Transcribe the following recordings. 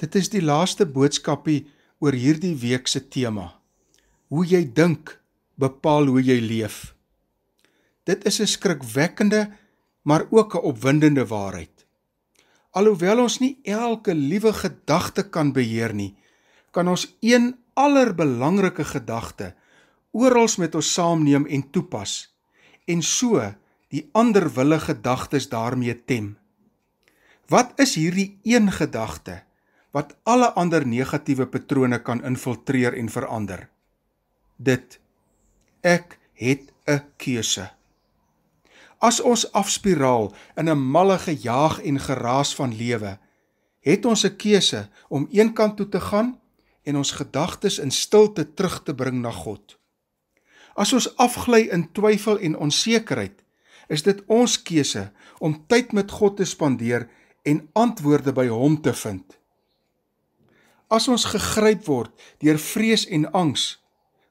Dit is die laaste boodskapie oor hierdie week se tema. Hoe jy dink bepaal hoe jy leef. Dit is 'n skrikwekkende maar ook 'n opwindende waarheid. Alhoewel ons nie elke liewe gedagte kan beheer nie, kan ons een allerbelangrike gedagte oral met ons saamneem en toepas en so die ander wille gedagtes daarmee tem. Wat is hierdie een gedagte wat alle ander negatiewe patrone kan infiltreer en verander? Dit ek het 'n keuse. As ons afspiraal in 'n malle gejaag en geraas van lewe, het ons 'n keuse om een kant toe te gaan en ons gedagtes in stilte terug te bring na God. As ons afgly in twyfel en onsekerheid, is dit ons keuse om tyd met God te spandeer en antwoorde by hom te vind. As ons gegryp word deur vrees en angs,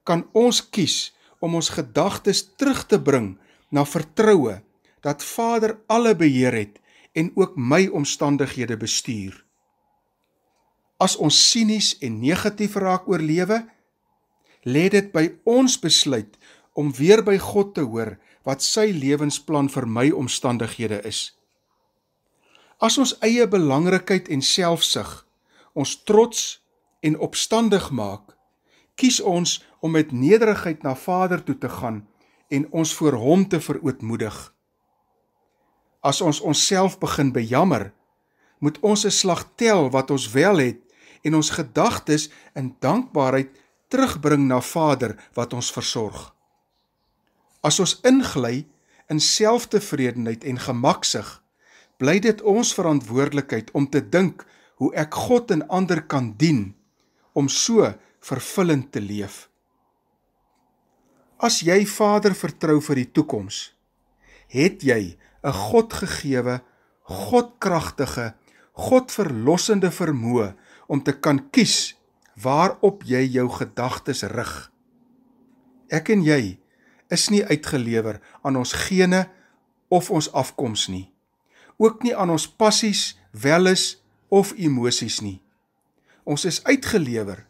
kan ons kies om ons gedagtes terug te bring na vertroue dat Vader alle beheer het en ook my omstandighede bestuur. As ons sinies en negatief raak oor lewe, lê dit by ons besluit om weer by God te hoor wat sy lewensplan vir my omstandighede is. As ons eie belangrikheid en selfsug ons trots en opstandig maak, kies ons om met nederigheid na Vader toe te gaan en ons voor hom te verootmoedig. As ons onsself begin bejammer, moet ons 'n slag tel wat ons wel het en ons gedagtes in dankbaarheid terugbring na Vader wat ons versorg. As ons ingly in selftevredenheid en gemaksig, bly dit ons verantwoordelikheid om te dink hoe ek God en ander kan dien om so vervullend te leef. As jy Vader vertrou vir die toekoms, het jy 'n Godgegewe, Godkragtige, Godverlossende vermoë om te kan kies waarop jy jou gedagtes rig. Ek en jy is nie uitgelewer aan ons gene of ons afkoms nie. Ook nie aan ons passies, welles of emosies nie. Ons is uitgelewer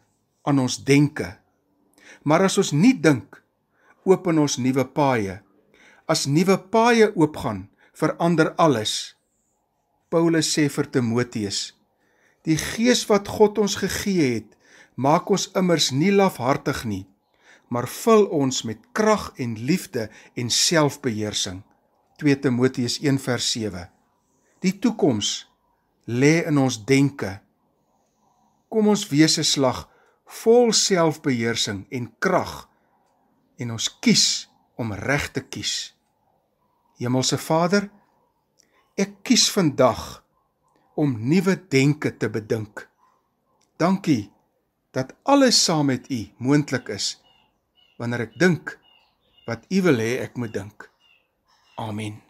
aan ons denke. Maar as ons nie dink open ons nuwe paaie. As nuwe paaie oopgaan, verander alles. Paulus sê vir Timoteus: Die Gees wat God ons gegee het, maak ons immers nie lafhartig nie, maar vul ons met krag en liefde en selfbeheersing. 2 Timoteus 1:7. Die toekoms lê in ons denke. Kom ons wees 'n slag vol selfbeheersing en krag en ons kies om reg te kies. Hemelse Vader, ek kies vandag om nuwe denke te bedink. Dankie dat alles saam met U moontlik is wanneer ek dink wat U wil hê ek moet dink. Amen.